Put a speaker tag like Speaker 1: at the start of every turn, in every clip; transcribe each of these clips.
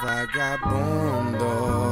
Speaker 1: Vagabundo.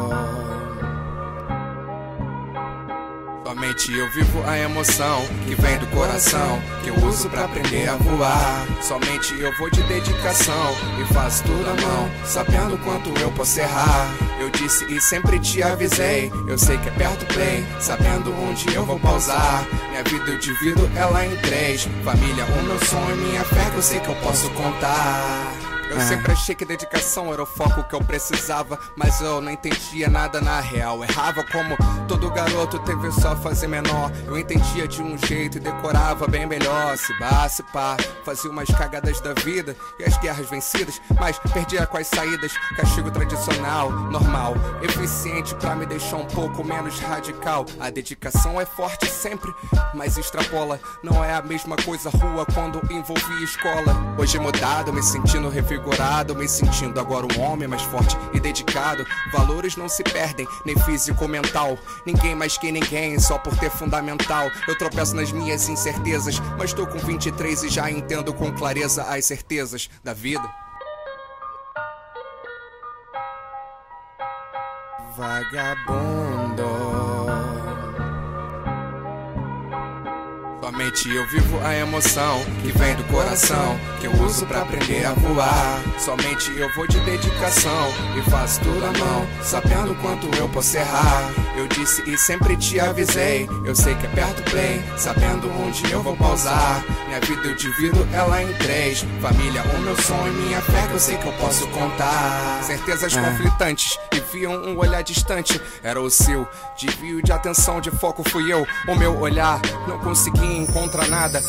Speaker 1: Somente eu vivo a emoção que vem do coração, que eu uso pra aprender a voar. Somente eu vou de dedicação e faço tudo à mão, sabendo quanto eu posso errar. Eu disse e sempre te avisei, eu sei que é perto play, sabendo onde eu vou pausar. Minha vida eu divido ela em três: família, o meu sonho, minha fé que eu sei que eu posso contar. Eu sempre achei que dedicação era o foco que eu precisava, mas eu não entendia nada na real. Errava como todo garoto teve só fazer menor. Eu entendia de um jeito e decorava bem melhor. Se bah, se pá, fazia umas cagadas da vida e as guerras vencidas, mas perdia com as saídas. Castigo tradicional, normal, eficiente pra me deixar um pouco menos radical. A dedicação é forte sempre, mas extrapola. Não é a mesma coisa rua quando envolvia escola. Hoje mudado, me sentindo revigorado, me sentindo agora um homem mais forte e dedicado. Valores não se perdem, nem físico ou mental. Ninguém mais que ninguém, só por ter fundamental. Eu tropeço nas minhas incertezas, mas tô com 23 e já entendo com clareza as certezas da vida. Vagabundo. Somente eu vivo a emoção que vem do coração, que eu uso pra aprender a voar. Somente eu vou de dedicação e faço tudo à mão, sabendo quanto eu posso errar. Eu disse e sempre te avisei, eu sei que é perto play, sabendo onde eu vou pausar. Minha vida eu divido ela em três: família, o meu sonho, minha fé que eu sei que eu posso contar. Certezas conflitantes e viam um olhar distante, era o seu. Desvio de atenção, de foco fui eu. O meu olhar não consegui encontrar nada.